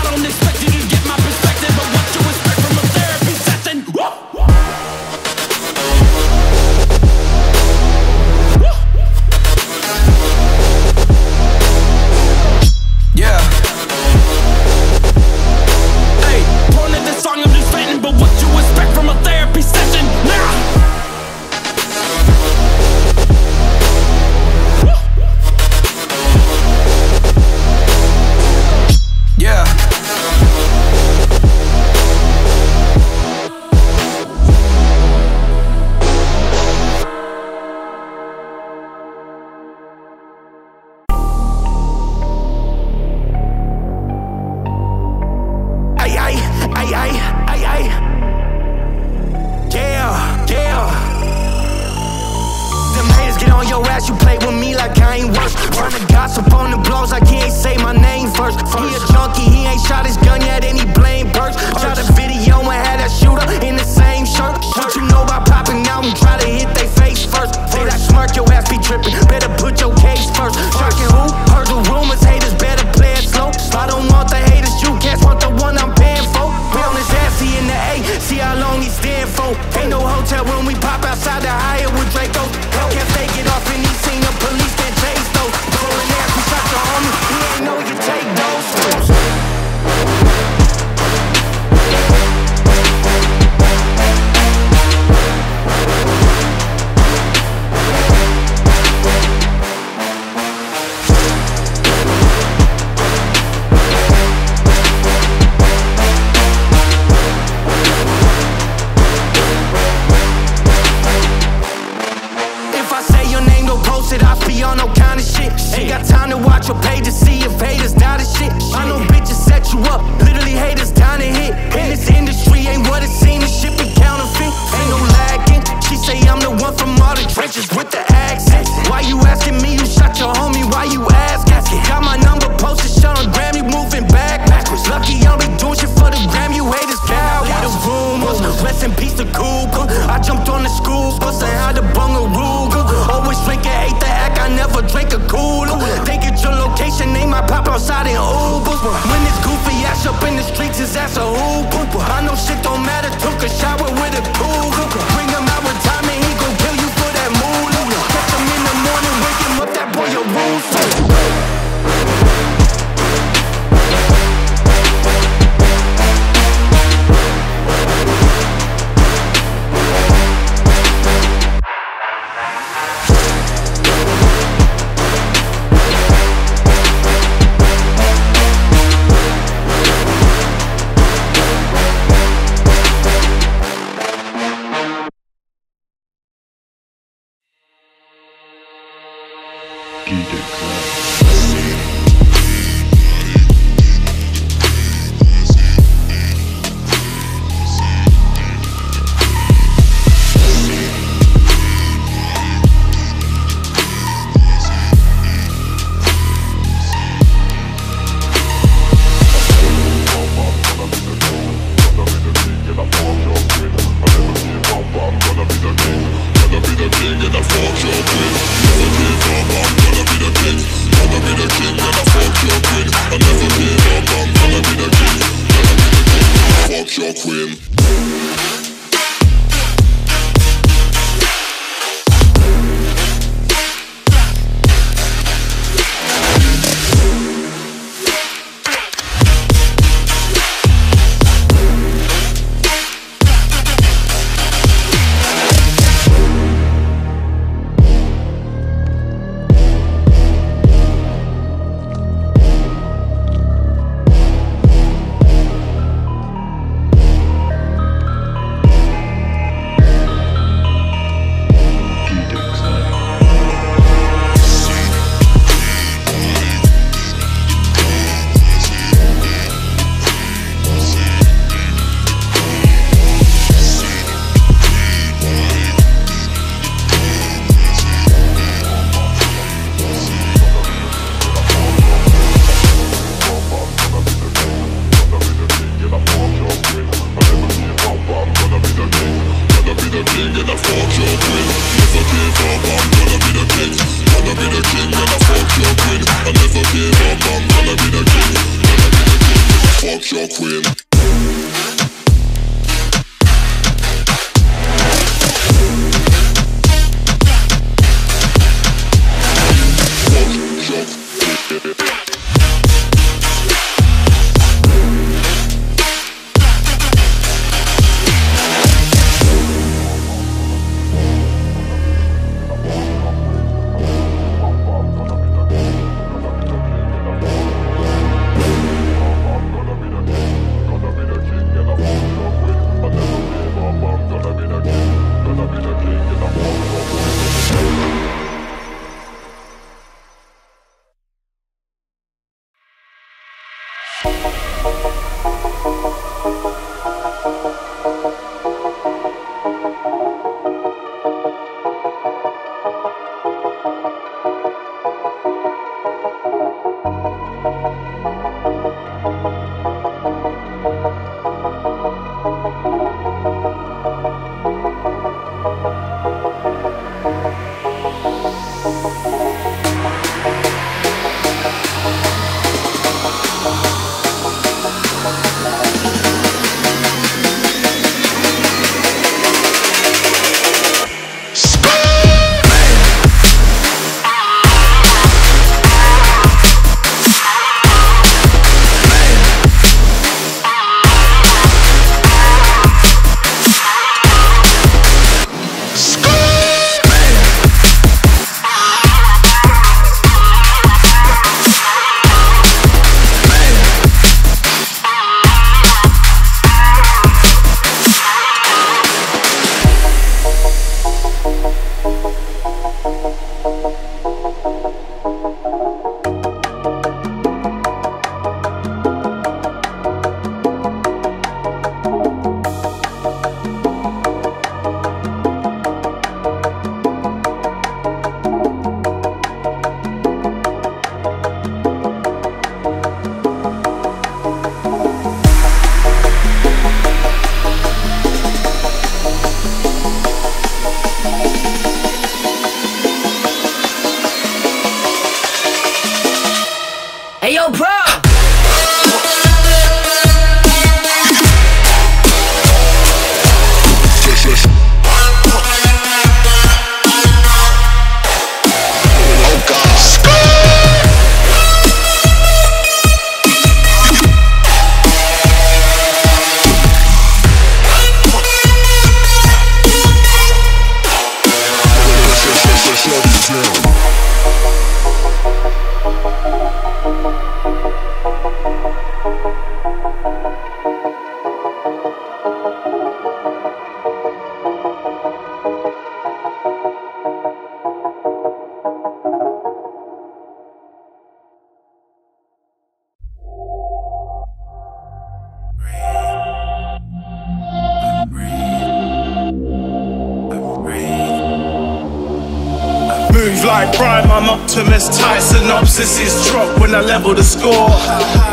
Level the score.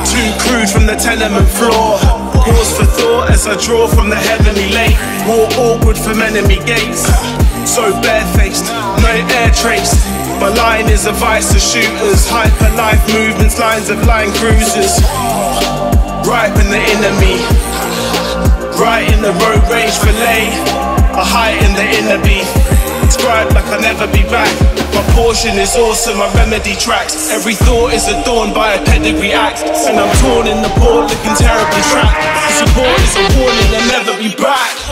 Too crude from the tenement floor. Pause for thought as I draw from the heavenly lake. Walk awkward from enemy gates. So barefaced, no air trace. My line is a vice of shooters. Hyper life movements, lines of line cruisers. Ripen the enemy. Right in the road rage fillet. A height in the inner. Scribe like I'll never be back. My portion is awesome, my remedy tracks. Every thought is adorned by a pedigree act. And I'm torn in the port, looking terribly trapped. Support is a warning, I'll never be back.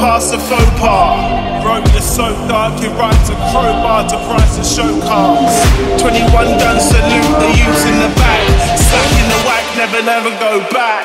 Past the faux pas. Road is so dark, it rides a crowbar to price of show cars. 21 gun salute, the youths in the back. Slack in the whack, never, never go back.